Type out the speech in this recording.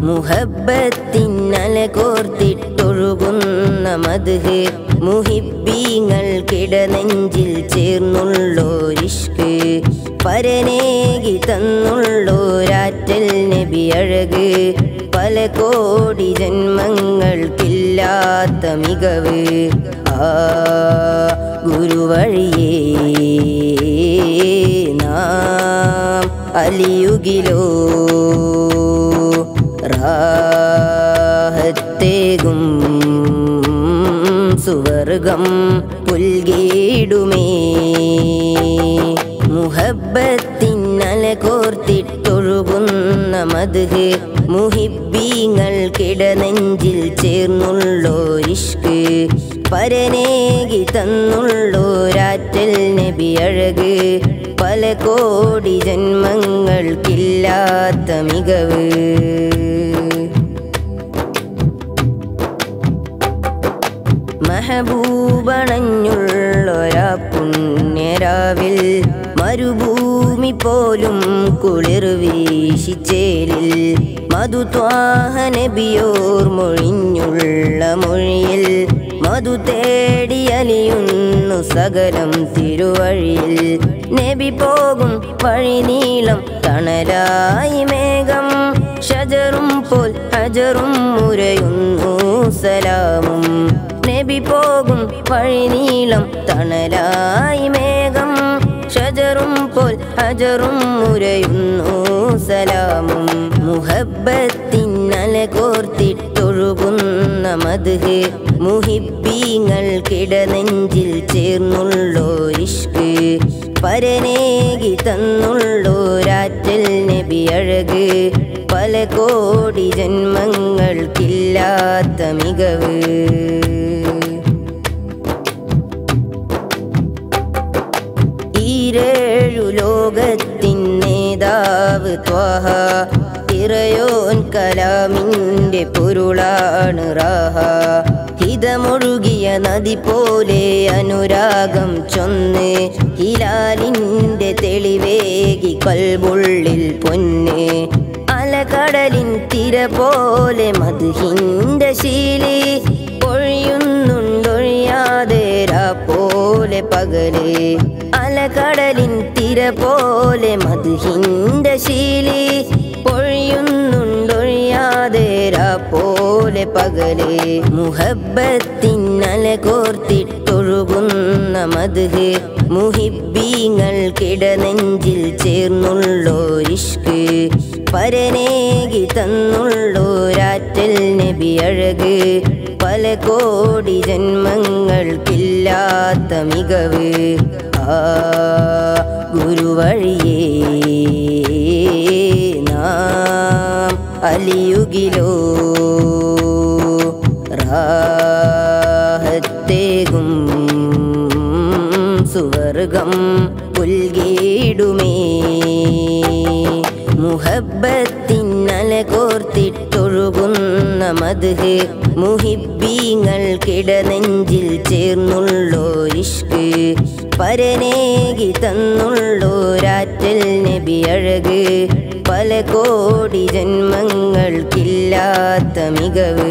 മുഹബത്തിന്നല കോർത്തിട്ടൊഴുകുന്ന മധുഹ്. മുഹിബീങ്ങൾ കിടനെഞ്ചിൽ ചേർന്നുള്ളോരിഷ്ക്. പരനേകി തന്നുള്ളോരാറ്റൽ നബി അഴക്. പല കോടി ജന്മങ്ങൾക്കില്ലാത്ത മികവ്. ആ ഗുരുവഴിയേ നാം അലിയുകിലോ. റാഹത്തേകും സുവർഗം പുൽകിടുമേ മുഹബത്തിന്നല കോർത്തിട്ടൊഴുകുന്ന മധുഹ് മുഹിബീങ്ങൾ കിടനെഞ്ചിൽ ചേർന്നുള്ളോരിഷ്ക്. പരനേകി തന്നുള്ളോരാറ്റൽ നബി അഴക്. പല കോടി ജന്മങ്ങൾക്കില്ലാത്ത മികവ്. മഹബൂബണഞ്ഞുള്ളൊരാ പുണ്യരാവിൽ മരുഭൂമി പോലും കുളിർ വീശിച്ചേലിൽ മധുത്വാഹ നബിയോർ മൊഴിഞ്ഞുള്ള മൊഴിയിൽ മധു തേടിയലിയുന്നു സകലം തിരുവഴിയിൽ. നബി പോകും വഴി നീളം തണലായി മേഘം. ഷജറും പോൽ ഹജറും മുരയുന്നു സലാമും. പോകും പഴിനീളം തണലായി മേഘം. ഷജറും പോൽ ഹജറും മുരയുന്നു സലാമും. മുഹബത്തിൻ കോർത്തിട്ടൊഴുകുന്ന മധുഹ് മുഹിബീങ്ങൾ ചേർന്നുള്ളോ ഇഷ്ക് പരനേകി തന്നുള്ളോരാറ്റൽ നബി അഴക്. പല കോടി ജന്മങ്ങൾക്കില്ലാത്ത മികവ്. ലോകത്തിൻ നേതാവ് ത്വാഹ. ഇറയോൻ കലാമിന്റെ പൊരുളാണ് റാഹ. ഹിതമൊഴുകിയ നദി പോലെ അനുരാഗം ചൊന്ന് ഹിലാലിന്റെ തെളിവേകി കൽവുള്ളിൽ പൊന്ന്. അലകടലിൻ തിര പോലെ മധുഹിന്റെ ശീലി ഒഴിയുന്നുണ്ടൊഴിയാതെ പോലെ പകൽ. അലകടലിൻ തിര പോലെ മധുഹിന്റെ ശീലി പൊഴിയുന്നുണ്ടൊഴിയാതെ പോലെ പകൽ. മുഹബത്തിന്നല കോർത്തിട്ടൊഴുകുന്ന മധുഹ് മുഹിബീങ്ങൾ നെഞ്ചിൽ ചേർന്നുള്ളോരിഷ്ക്. പരനേകി തന്നുള്ളോരാറ്റൽ നബി അഴക്. പല കോടി ജന്മങ്ങൾക്കില്ലാത്ത മികവ്. ഗുരുവഴിയേ നാം അലിയുകിലോ. രാഹത്തേകും സുവർഗം പുൽകിടുമേ മുഹബത്തിന്നല കോർത്തിട്ടൊഴുകുന്ന മധു മുഹിബീങ്ങൾ നെഞ്ചിൽ ചേർന്നുള്ളോരിഷ്ക് പരനേകി തന്നുള്ളൂരാറ്റൽ നബി അഴക്. പല കോടി ജന്മങ്ങൾക്കില്ലാത്ത മികവ്.